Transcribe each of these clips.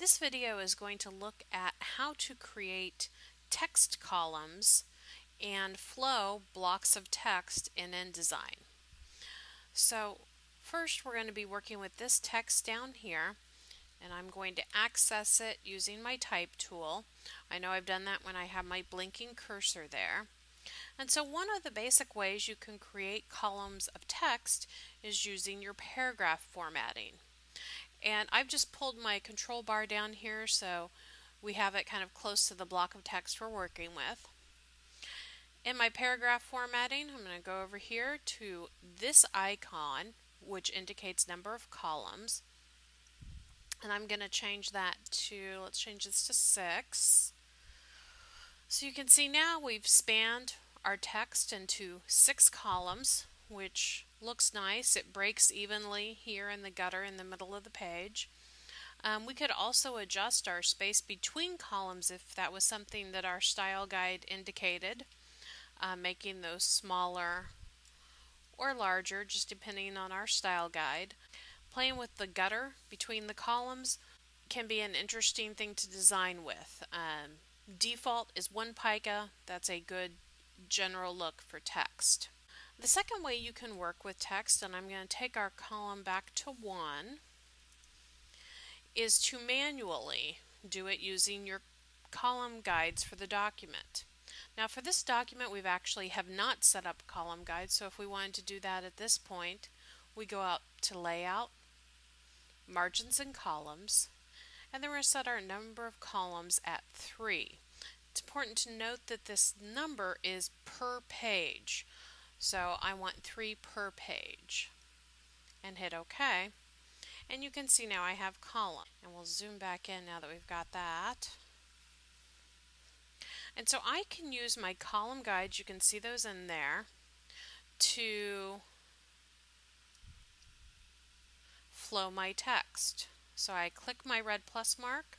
This video is going to look at how to create text columns and flow blocks of text in InDesign. So first we're going to be working with this text down here and I'm going to access it using my type tool. I know I've done that when I have my blinking cursor there. And so one of the basic ways you can create columns of text is using your paragraph formatting. And I've just pulled my control bar down here so we have it kind of close to the block of text we're working with. In my paragraph formatting, I'm going to go over here to this icon, which indicates number of columns. And I'm going to change that to, let's change this to 6. So you can see now we've spanned our text into six columns, which looks nice. It breaks evenly here in the gutter in the middle of the page. Um, we could also adjust our space between columns if that was something that our style guide indicated, uh, making those smaller or larger, just depending on our style guide. Playing with the gutter between the columns can be an interesting thing to design with. Um, default is one pica, that's a good general look for text. The second way you can work with text, and I'm going to take our column back to 1, is to manually do it using your column guides for the document. Now for this document we've actually have not set up column guides so if we wanted to do that at this point we go out to layout, margins and columns and then we're going to set our number of columns at 3. It's important to note that this number is per page. So I want 3 per page. And hit OK. And you can see now I have column. And we'll zoom back in now that we've got that. And so I can use my column guides, you can see those in there, to flow my text. So I click my red plus mark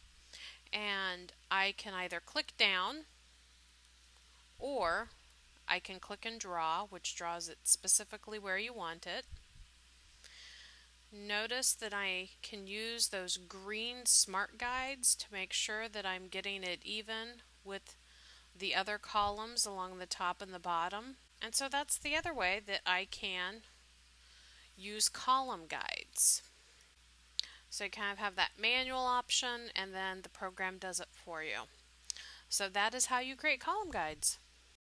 and I can either click down or I can click and draw, which draws it specifically where you want it. Notice that I can use those green smart guides to make sure that I'm getting it even with the other columns along the top and the bottom. And so that's the other way that I can use column guides. So you kind of have that manual option and then the program does it for you. So that is how you create column guides.